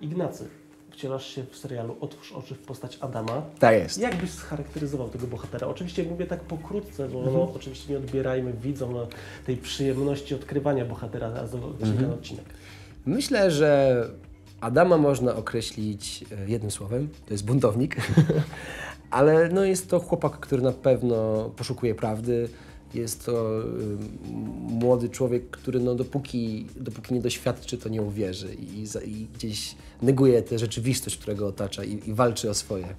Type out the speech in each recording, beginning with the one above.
Ignacy, wcielasz się w serialu Otwórz oczy w postać Adama. Tak jest. Jak byś scharakteryzował tego bohatera? Oczywiście mówię tak pokrótce, bo Mhm. no, oczywiście nie odbierajmy widzom no, tej przyjemności odkrywania bohatera na odcinek Mhm. na odcinek. Myślę, że Adama można określić e, jednym słowem, to jest buntownik, ale no jest to chłopak, który na pewno poszukuje prawdy. Jest to y, młody człowiek, który no dopóki, dopóki nie doświadczy, to nie uwierzy i, i gdzieś neguje tę rzeczywistość, która go otacza i, i walczy o swoje.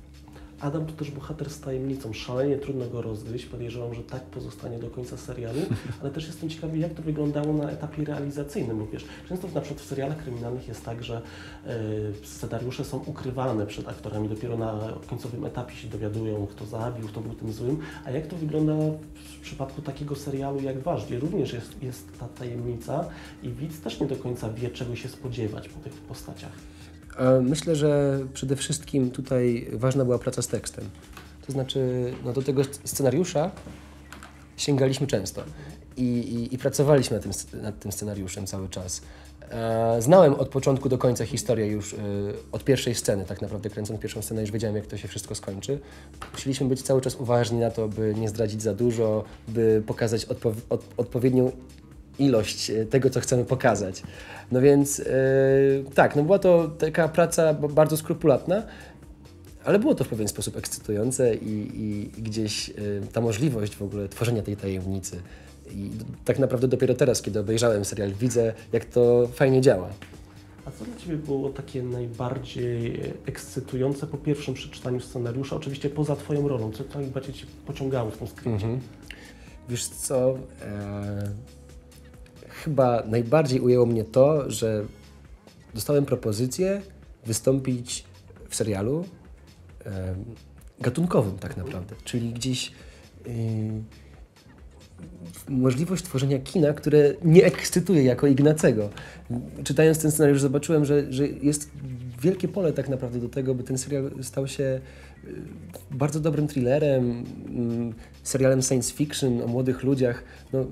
Adam to też bohater z tajemnicą. Szalenie trudno go rozgryźć. Podejrzewam, że tak pozostanie do końca serialu, ale też jestem ciekawy, jak to wyglądało na etapie realizacyjnym. Bo wiesz, często na przykład w serialach kryminalnych jest tak, że e, scenariusze są ukrywane przed aktorami. Dopiero na końcowym etapie się dowiadują, kto zabił, kto był tym złym. A jak to wygląda w przypadku takiego serialu jak Wasz, gdzie również jest, jest ta tajemnica i widz też nie do końca wie, czego się spodziewać po tych postaciach. Myślę, że przede wszystkim tutaj ważna była praca z tekstem. To znaczy, no do tego sc- scenariusza sięgaliśmy często i, i, i pracowaliśmy nad tym, nad tym scenariuszem cały czas. E, Znałem od początku do końca historię już e, od pierwszej sceny, tak naprawdę kręcąc pierwszą scenę już wiedziałem, jak to się wszystko skończy. Musieliśmy być cały czas uważni na to, by nie zdradzić za dużo, by pokazać odpo od, odpowiednią ilość e, tego, co chcemy pokazać. No więc e, tak, no była to taka praca bardzo skrupulatna, ale było to w pewien sposób ekscytujące i, i gdzieś e, ta możliwość w ogóle tworzenia tej tajemnicy. I tak naprawdę dopiero teraz, kiedy obejrzałem serial, widzę, jak to fajnie działa. A co dla Ciebie było takie najbardziej ekscytujące po pierwszym przeczytaniu scenariusza? Oczywiście poza Twoją rolą. Co to najbardziej Cię pociągało w tym skrypcie? Mhm. Wiesz co? E, chyba najbardziej ujęło mnie to, że dostałem propozycję wystąpić w serialu e, gatunkowym tak naprawdę, czyli gdzieś e, możliwość tworzenia kina, które nie ekscytuje jako Ignacego. Czytając ten scenariusz zobaczyłem, że, że jest wielkie pole tak naprawdę do tego, by ten serial stał się bardzo dobrym thrillerem, serialem science fiction o młodych ludziach. No,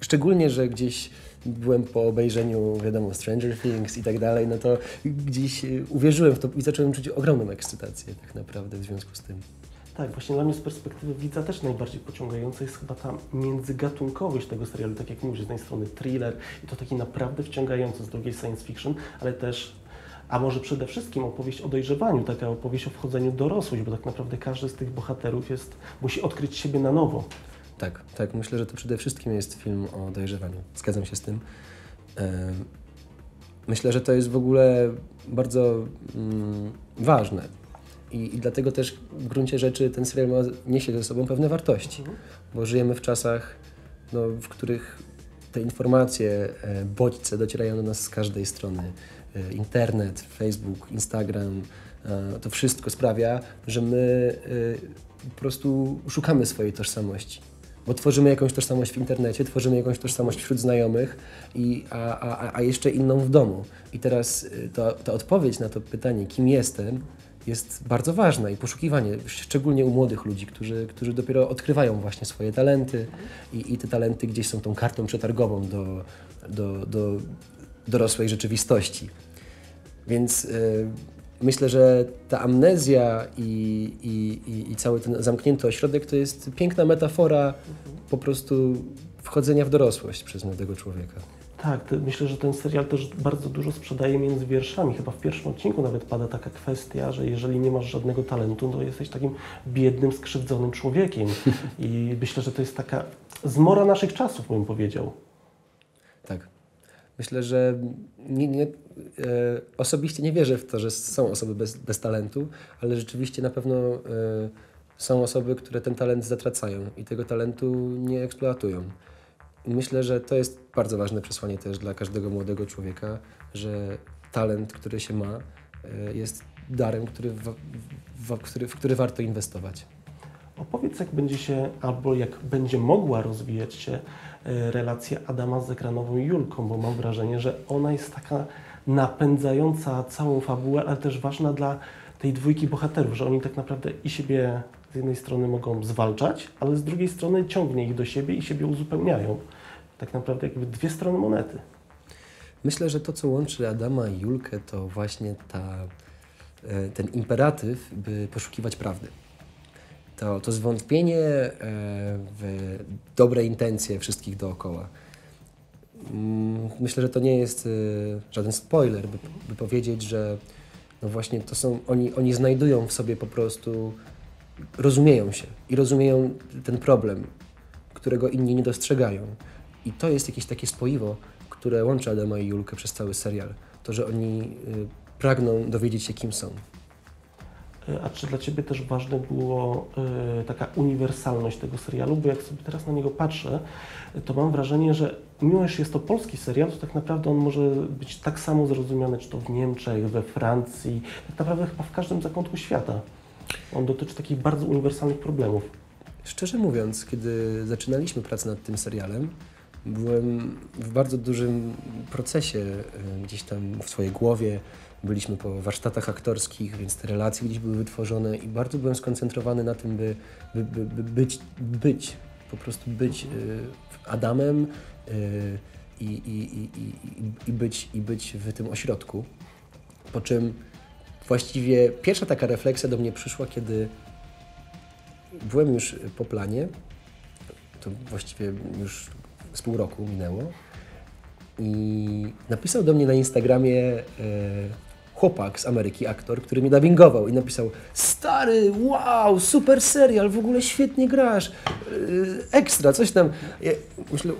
szczególnie, że gdzieś byłem po obejrzeniu, wiadomo, Stranger Things i tak dalej, no to gdzieś y, uwierzyłem w to i zacząłem czuć ogromną ekscytację tak naprawdę w związku z tym. Tak, właśnie dla mnie z perspektywy widza też najbardziej pociągająca jest chyba ta międzygatunkowość tego serialu. Tak jak mówisz, z jednej strony thriller i to taki naprawdę wciągający, z drugiej science fiction, ale też, a może przede wszystkim opowieść o dojrzewaniu, taka opowieść o wchodzeniu w dorosłość, bo tak naprawdę każdy z tych bohaterów jest, musi odkryć siebie na nowo. Tak, tak. Myślę, że to przede wszystkim jest film o dojrzewaniu. Zgadzam się z tym. Myślę, że to jest w ogóle bardzo mm, ważne. I, I dlatego też w gruncie rzeczy ten serial ma, niesie ze sobą pewne wartości, bo żyjemy w czasach, no, w których te informacje, e, bodźce docierają do nas z każdej strony. E, Internet, Facebook, Instagram, e, to wszystko sprawia, że my e, po prostu szukamy swojej tożsamości. Bo tworzymy jakąś tożsamość w internecie, tworzymy jakąś tożsamość wśród znajomych, i, a, a, a jeszcze inną w domu. I teraz y, to, ta odpowiedź na to pytanie, kim jestem, jest bardzo ważna i poszukiwanie, szczególnie u młodych ludzi, którzy, którzy dopiero odkrywają właśnie swoje talenty i, i te talenty gdzieś są tą kartą przetargową do, do, do dorosłej rzeczywistości. Więc y, myślę, że ta amnezja i, i, i, i cały ten zamknięty ośrodek to jest piękna metafora po prostu wchodzenia w dorosłość przez młodego człowieka. Tak, te- myślę, że ten serial też bardzo dużo sprzedaje między wierszami. Chyba w pierwszym odcinku nawet pada taka kwestia, że jeżeli nie masz żadnego talentu, to jesteś takim biednym, skrzywdzonym człowiekiem. I myślę, że to jest taka zmora naszych czasów, bym powiedział. Tak. Myślę, że nie, nie, e, osobiście nie wierzę w to, że są osoby bez, bez talentu, ale rzeczywiście na pewno e, są osoby, które ten talent zatracają i tego talentu nie eksploatują. I myślę, że to jest bardzo ważne przesłanie też dla każdego młodego człowieka, że talent, który się ma, e, jest darem, który w, w, który, w który warto inwestować. Opowiedz, jak będzie się, albo jak będzie mogła rozwijać się e, relacja Adama z ekranową Julką, bo mam wrażenie, że ona jest taka napędzająca całą fabułę, ale też ważna dla tej dwójki bohaterów, że oni tak naprawdę i siebie z jednej strony mogą zwalczać, ale z drugiej strony ciągnie ich do siebie i siebie uzupełniają. Tak naprawdę jakby dwie strony monety. Myślę, że to, co łączy Adama i Julkę, to właśnie ta, e, ten imperatyw, by poszukiwać prawdy. To, to zwątpienie e, w dobre intencje wszystkich dookoła. Mm, Myślę, że to nie jest e, żaden spoiler, by, by powiedzieć, że no właśnie to są, oni, oni znajdują w sobie po prostu, rozumieją się i rozumieją ten problem, którego inni nie dostrzegają. I to jest jakieś takie spoiwo, które łączy Adama i Julkę przez cały serial. To, że oni y, pragną dowiedzieć się, kim są. E, A czy dla Ciebie też ważne było e, taka uniwersalność tego serialu? Bo jak sobie teraz na niego patrzę, to mam wrażenie, że mimo, że jest to polski serial, to tak naprawdę on może być tak samo zrozumiany, czy to w Niemczech, we Francji, tak naprawdę chyba w każdym zakątku świata. On dotyczy takich bardzo uniwersalnych problemów. Szczerze mówiąc, kiedy zaczynaliśmy pracę nad tym serialem, byłem w bardzo dużym procesie y, gdzieś tam w swojej głowie. Byliśmy po warsztatach aktorskich, więc te relacje gdzieś były wytworzone i bardzo byłem skoncentrowany na tym, by, by, by, by być, być, po prostu być y, Adamem i, i, i, i, i, być, i być w tym ośrodku. Po czym właściwie pierwsza taka refleksja do mnie przyszła, kiedy byłem już po planie, to właściwie już z pół roku minęło i napisał do mnie na Instagramie e, chłopak z Ameryki, aktor, który mnie dubbingował i napisał stary, wow, super serial, w ogóle świetnie grasz, e, ekstra, coś tam. Ja myślę,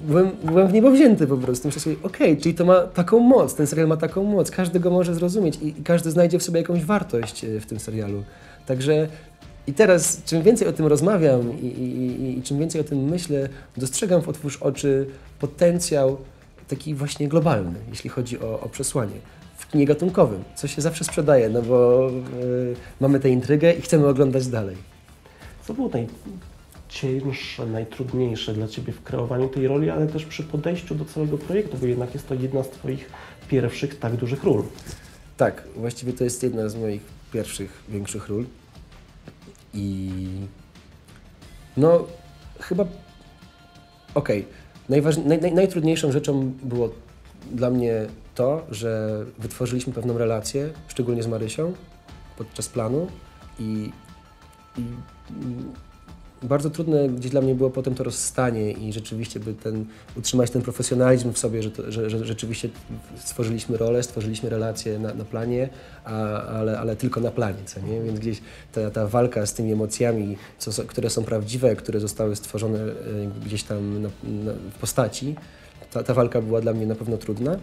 byłem, byłem w niebo wzięty po prostu. Myślę sobie, okej, czyli to ma taką moc, ten serial ma taką moc, każdy go może zrozumieć i, i każdy znajdzie w sobie jakąś wartość e, w tym serialu. Także i teraz, czym więcej o tym rozmawiam i, i, i, i czym więcej o tym myślę, dostrzegam w Otwórz Oczy potencjał taki właśnie globalny, jeśli chodzi o, o przesłanie. W kinie gatunkowym, co się zawsze sprzedaje, no bo y, mamy tę intrygę i chcemy oglądać dalej. Co było najcięższe, najtrudniejsze dla Ciebie w kreowaniu tej roli, ale też przy podejściu do całego projektu, bo jednak jest to jedna z Twoich pierwszych tak dużych ról. Tak, właściwie to jest jedna z moich pierwszych, większych ról. I no, chyba. Okej. Najważ... Naj, naj, najtrudniejszą rzeczą było dla mnie to, że wytworzyliśmy pewną relację, szczególnie z Marysią, podczas planu i, i bardzo trudne gdzieś dla mnie było potem to rozstanie i rzeczywiście by ten, utrzymać ten profesjonalizm w sobie, że, to, że, że rzeczywiście stworzyliśmy rolę, stworzyliśmy relacje na, na planie, a, ale, ale tylko na planie, co nie? Więc gdzieś ta, ta walka z tymi emocjami, co, które są prawdziwe, które zostały stworzone e, gdzieś tam na, na, w postaci, ta, ta walka była dla mnie na pewno trudna.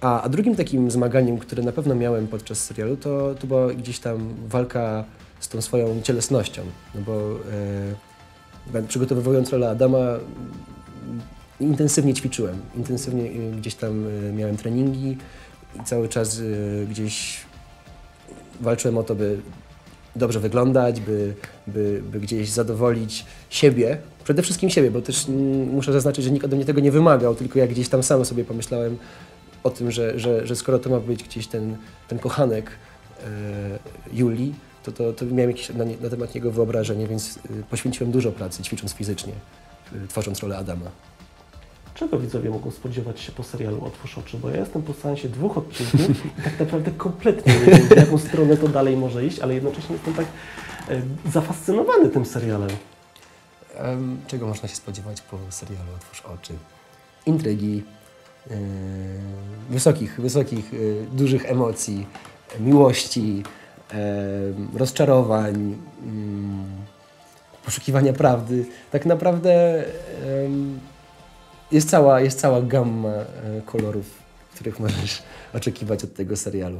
A, a drugim takim zmaganiem, które na pewno miałem podczas serialu, to, to była gdzieś tam walka z tą swoją cielesnością. No bo e, przygotowując rolę Adama, intensywnie ćwiczyłem. Intensywnie e, gdzieś tam e, miałem treningi i cały czas e, gdzieś walczyłem o to, by dobrze wyglądać, by, by, by gdzieś zadowolić siebie, przede wszystkim siebie, bo też mm, muszę zaznaczyć, że nikt ode mnie tego nie wymagał, tylko ja gdzieś tam sam sobie pomyślałem o tym, że, że, że skoro to ma być gdzieś ten, ten kochanek e, Julii, to, to, to miałem jakieś na, na temat niego wyobrażenie, więc y, poświęciłem dużo pracy, ćwicząc fizycznie, y, tworząc rolę Adama. Czego widzowie mogą spodziewać się po serialu Otwórz Oczy? Bo ja jestem po seansie dwóch odcinków i tak naprawdę kompletnie nie wiem, w jaką stronę to dalej może iść, ale jednocześnie jestem tak e, zafascynowany tym serialem. Em, czego można się spodziewać po serialu Otwórz Oczy? Intrygi, yy, wysokich, wysokich, yy, dużych emocji, miłości, rozczarowań, poszukiwania prawdy. Tak naprawdę jest, cała, jest cała gamma e, kolorów, których możesz oczekiwać od tego serialu.